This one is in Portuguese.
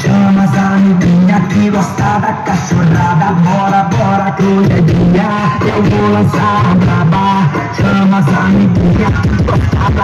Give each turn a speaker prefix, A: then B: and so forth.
A: Chama as amiguinha que gosta da cachorrada Bora, bora que é dia Eu vou lançar a braba Chama as amiguinha que